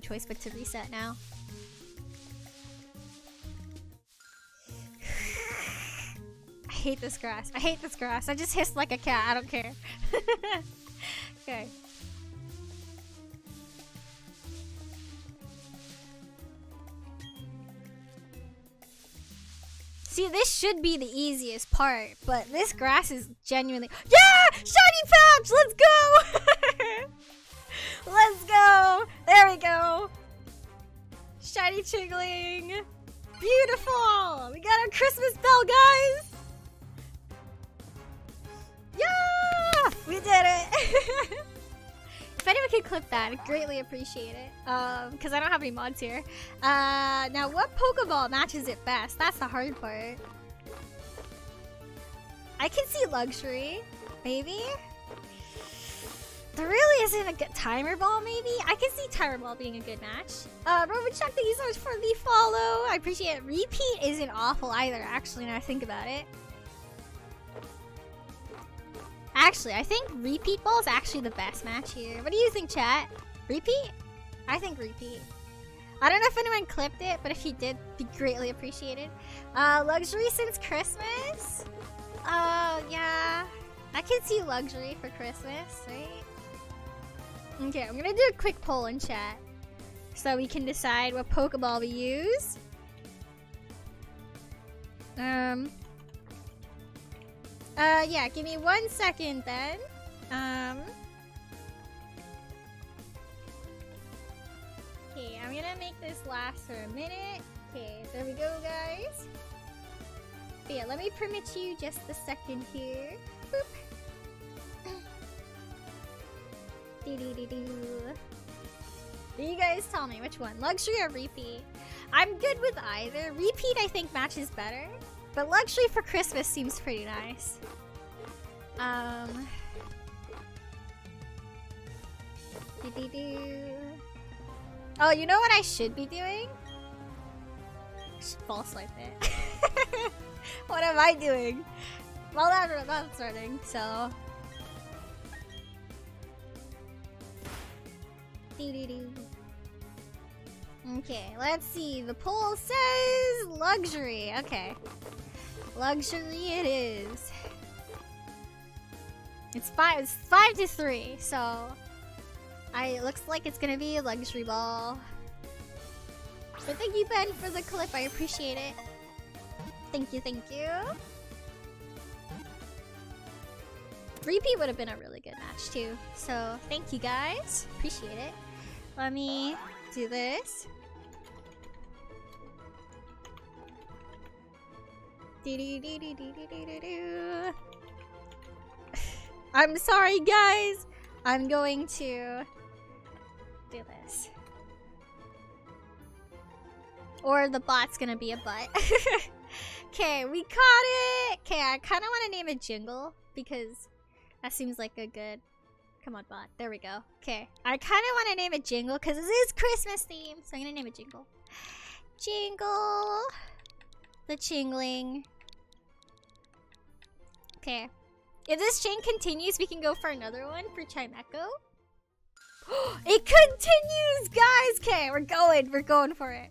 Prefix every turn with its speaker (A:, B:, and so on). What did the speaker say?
A: choice but to reset now. I hate this grass. I hate this grass. I just hissed like a cat. I don't care. okay. See, this should be the easiest part, but this grass is genuinely- Yeah! Shiny patch! Chingling! Beautiful! We got our Christmas bell, guys! Yeah! We did it! if anyone could clip that, I'd greatly appreciate it. Um, because I don't have any mods here. Uh, now what Pokeball matches it best? That's the hard part. I can see Luxury, maybe? There really isn't a good Timer Ball, maybe? I can see Timer Ball being a good match. Uh, Robochuck, thank you so much for the follow. I appreciate it. Repeat isn't awful either, actually, now I think about it. Actually, I think Repeat Ball is actually the best match here. What do you think, chat? Repeat? I think Repeat. I don't know if anyone clipped it, but if you did, be greatly appreciated. Uh, luxury since Christmas? Uh, yeah. I can see luxury for Christmas, right? Okay, I'm gonna do a quick poll in chat. So we can decide what Pokeball we use. Um. Uh, yeah, give me one second then. Um. Okay, I'm gonna make this last for a minute. Okay, there we go, guys. But yeah, let me permit you just a second here. Boop. Do do do. You guys tell me which one, luxury or repeat? I'm good with either. Repeat I think matches better, but luxury for Christmas seems pretty nice. Um. Oh, you know what I should be doing? I should false swipe it. what am I doing? Well, that, that's running, so Okay, let's see. The poll says luxury. Okay. Luxury it is. It's five it's five to three, so I it looks like it's gonna be a luxury ball. But thank you Ben for the clip, I appreciate it. Thank you, thank you. Repeat would have been a really good match too. So thank you guys. Appreciate it. Let me do this. I'm sorry guys. I'm going to do this. Or the bot's gonna be a butt. Okay, we caught it! Okay, I kind of want to name it Jingle because that seems like a good... Come on, bot. There we go. Okay. I kind of want to name it Jingle because this is Christmas themed. So I'm going to name it Jingle. Jingle. The Chingling. Okay. If this chain continues, we can go for another one for Chimecho. it continues, guys! Okay, we're going. We're going for it.